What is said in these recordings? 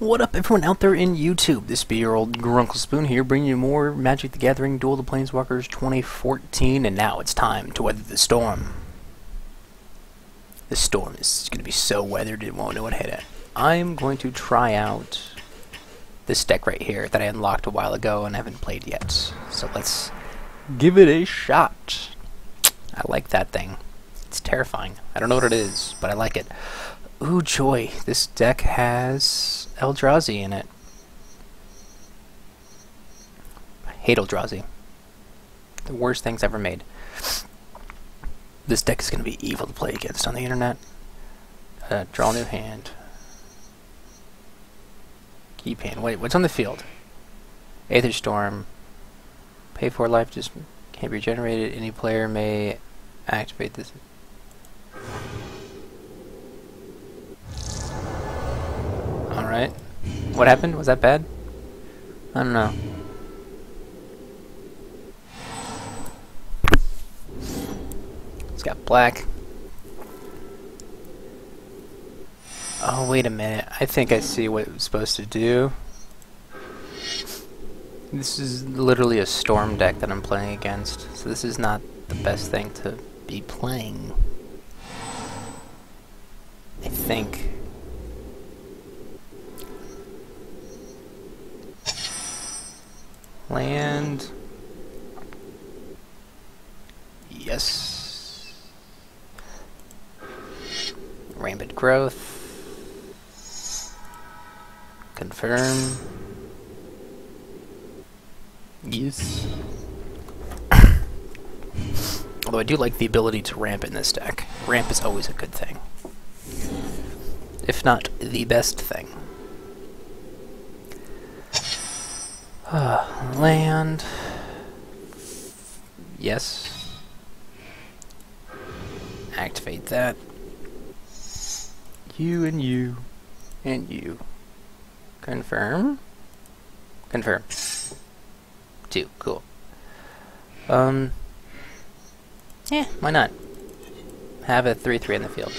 What up, everyone out there in YouTube? This be your old Grunkle Spoon here, bringing you more Magic the Gathering Duel of the Planeswalkers 2014, and now it's time to weather the storm. This storm is going to be so weathered it won't know what hit it. I'm going to try out this deck right here that I unlocked a while ago and haven't played yet. So let's give it a shot. I like that thing. It's terrifying. I don't know what it is, but I like it. Ooh, joy. This deck has Eldrazi in it. I hate Eldrazi. The worst things ever made. This deck is going to be evil to play against on the internet. Uh, draw a new hand. Keep hand. Wait, what's on the field? Aether Storm. Pay for life just can't be regenerated. Any player may activate this. Alright. What happened? Was that bad? I don't know. It's got black. Oh, wait a minute. I think I see what it was supposed to do. This is literally a storm deck that I'm playing against, so this is not the best thing to be playing. I think. Land. Yes. Rampant growth. Confirm. Yes. Although I do like the ability to ramp in this deck. Ramp is always a good thing. If not the best thing. Uh, land. Yes. Activate that. You and you. And you. Confirm. Confirm. Two. Cool. Um. Yeah, why not? Have a 3-3 in the field.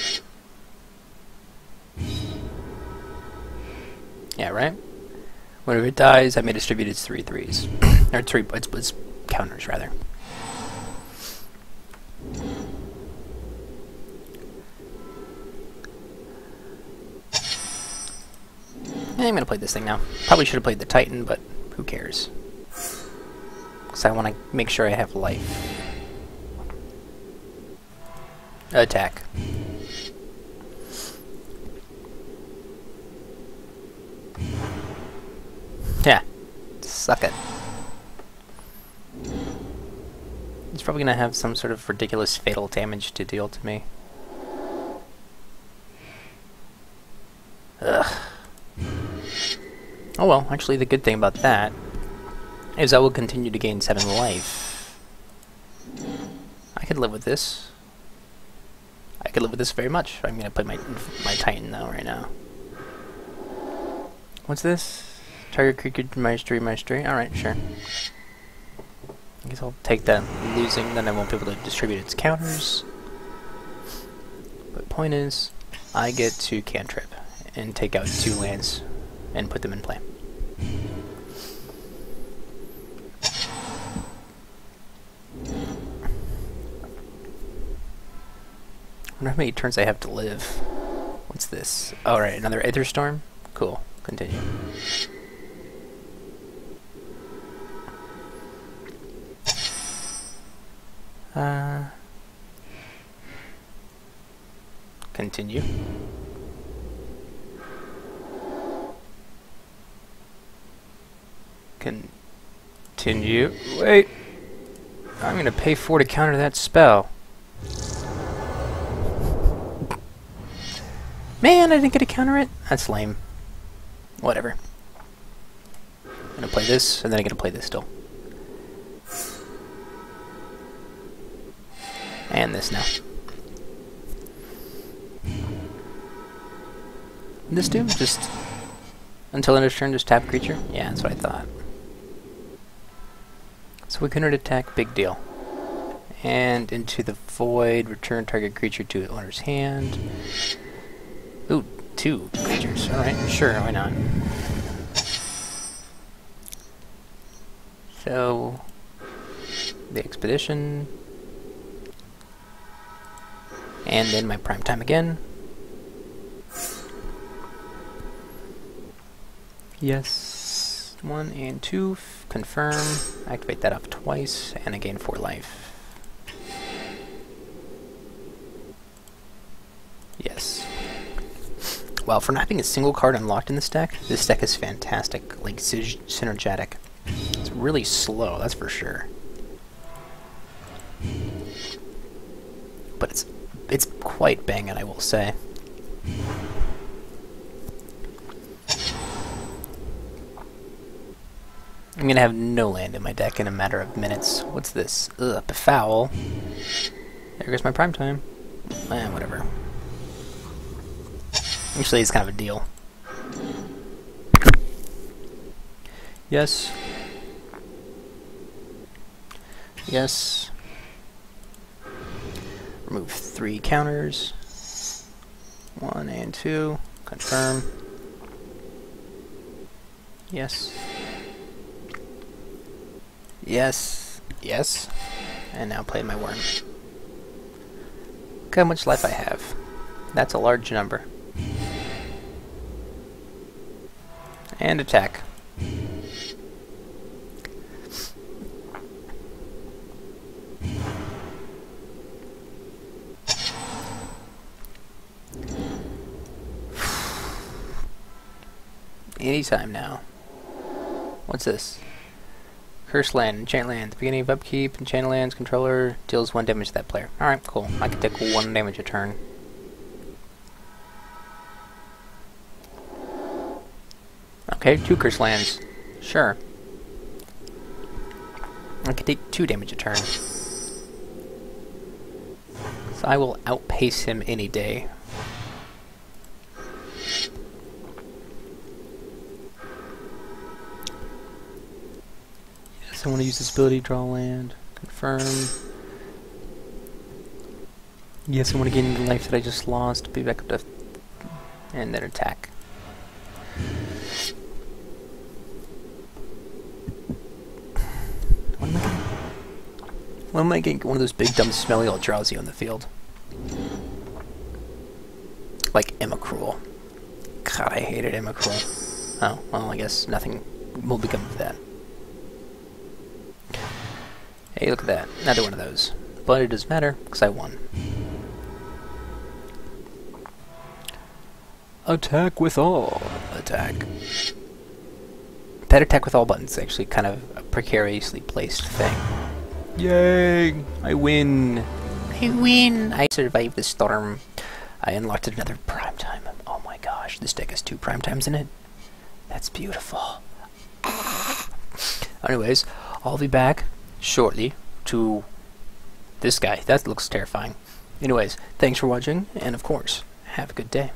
Yeah, right? Whenever it dies, I may distribute its three threes. or three, its, its counters, rather. I'm gonna play this thing now. Probably should have played the Titan, but who cares? Because I want to make sure I have life. Attack. Yeah. Suck it. He's probably gonna have some sort of ridiculous fatal damage to deal to me. Ugh. Oh well, actually the good thing about that is I will continue to gain 7 life. I could live with this. I could live with this very much. I'm gonna play my my Titan though right now. What's this? Target creature mastery mastery. Alright, sure. I guess I'll take that losing, then I won't be able to distribute its counters. But point is, I get to cantrip and take out two lands and put them in play. I wonder how many turns I have to live. What's this? Alright, oh, another Aether Storm? Cool. Continue. Uh, continue. Continue. Wait. I'm gonna pay four to counter that spell. Man, I didn't get to counter it? That's lame. Whatever. I'm gonna play this, and then I'm gonna play this still. And this now. This do? Just... Until end of turn, just tap creature? Yeah, that's what I thought. So we couldn't attack, big deal. And into the void, return target creature to owner's hand. Ooh, two creatures. Alright, sure, why not? So, the expedition, and then my prime time again. Yes, one and two, confirm, activate that up twice, and again for life. Yes. Well, for not having a single card unlocked in this deck, this deck is fantastic, like synergetic. It's really slow, that's for sure. But it's it's quite banging, I will say. I'm gonna have no land in my deck in a matter of minutes. What's this? Ugh, befoul. There goes my prime time. Eh, whatever. Actually, it's kind of a deal. Yes. Yes. Remove three counters. One and two. Confirm. Yes. Yes. Yes. And now play my Wurm. Look how much life I have. That's a large number. And attack. Anytime now. What's this? Curse land, enchant land. The beginning of upkeep, enchant land's controller deals one damage to that player. Alright, cool. I can take one damage a turn. Okay, two curse lands. Sure. I can take two damage a turn. So I will outpace him any day. I want to use this ability, draw land, confirm. Yes, I want to gain the life that I just lost, be back up to... and then attack. When am I getting one of those big, dumb, smelly Eldrazi on the field? Like Emrakul. God, I hated Emrakul. Oh, well, I guess nothing will become of that. Hey, look at that. Another one of those. But it doesn't matter, because I won. Attack with all. Attack. That attack with all buttons actually kind of a precariously placed thing. Yay! I win! I win! I survived the storm. I unlocked another prime time. Oh my gosh, this deck has two prime times in it. That's beautiful. Anyways, I'll be back shortly to this guy. That looks terrifying. Anyways, thanks for watching, and of course, have a good day.